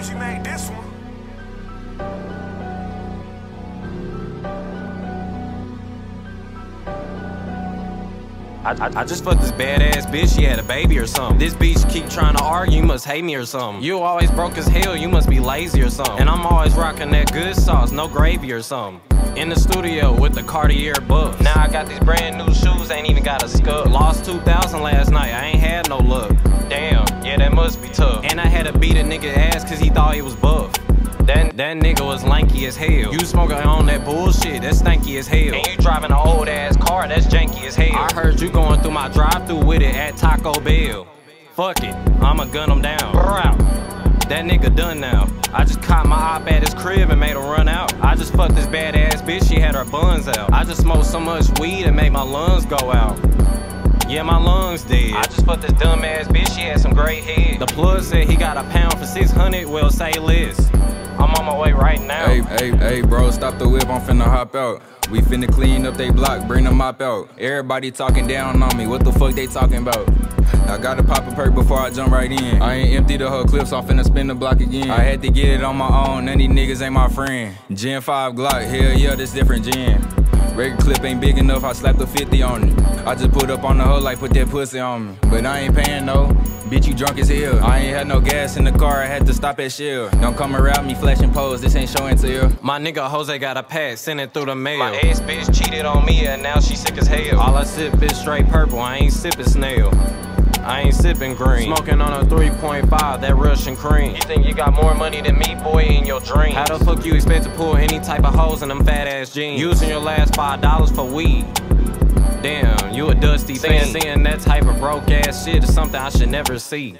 Benji made this one. I, I, I, just fucked this badass bitch, she had a baby or something. This bitch keep trying to argue, you must hate me or something. You always broke as hell, you must be lazy or something. And I'm always rocking that good sauce, no gravy or something. In the studio with the Cartier buff. Now I got these brand new shoes, ain't even got a scuff. Lost 2,000 last night, must be tough. And I had to beat a nigga ass cause he thought he was buff. That, that nigga was lanky as hell. You smoking on that bullshit, that's stanky as hell. And you driving an old ass car, that's janky as hell. I heard you going through my drive through with it at Taco Bell. Fuck it, I'ma gun him down. That nigga done now. I just caught my op at his crib and made him run out. I just fucked this badass bitch, she had her buns out. I just smoked so much weed it made my lungs go out. Yeah, my lungs dead. I just fucked this dumb ass bitch, she had some great head. The plug said he got a pound for 600, well, say less. I'm on my way right now. Hey, hey, hey, bro, stop the whip, I'm finna hop out. We finna clean up they block, bring the mop out. Everybody talking down on me, what the fuck they talking about? I gotta pop a perk before I jump right in. I ain't empty the whole clip, so I'm finna spin the block again. I had to get it on my own, none these niggas ain't my friend. Gen 5 Glock, hell yeah, this different gen. Regular clip ain't big enough, I slapped a 50 on it. I just put up on the hoe like put that pussy on me. But I ain't paying no. Bitch, you drunk as hell. I ain't had no gas in the car, I had to stop at Shell. Don't come around me flashing pose, this ain't showing to you. My nigga Jose got a pack, send it through the mail. My ex bitch cheated on me and now she sick as hell. All I sip is straight purple, I ain't sipping snail. Sipping green. Smoking on a 3.5, that Russian cream. You think you got more money than me, boy, in your dreams? How the fuck you expect to pull any type of hoes in them fat ass jeans? Using your last five dollars for weed. Damn, you a dusty fiend. Seeing that type of broke ass shit is something I should never see.